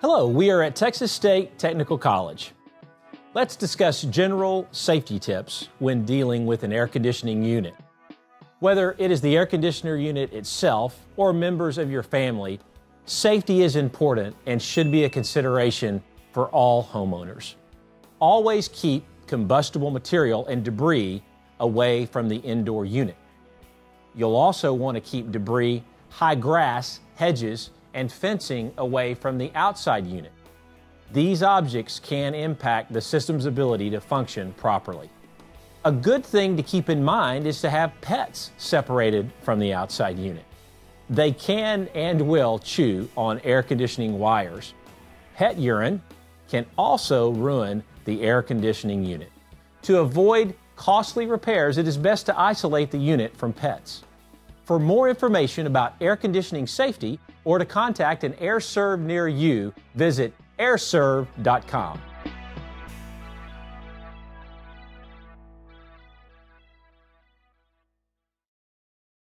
Hello, we are at Texas State Technical College. Let's discuss general safety tips when dealing with an air conditioning unit. Whether it is the air conditioner unit itself or members of your family, safety is important and should be a consideration for all homeowners. Always keep combustible material and debris away from the indoor unit. You'll also want to keep debris, high grass, hedges, and fencing away from the outside unit. These objects can impact the system's ability to function properly. A good thing to keep in mind is to have pets separated from the outside unit. They can and will chew on air conditioning wires. Pet urine can also ruin the air conditioning unit. To avoid costly repairs, it is best to isolate the unit from pets. For more information about air conditioning safety or to contact an Aire Serv near you, visit aireserv.com.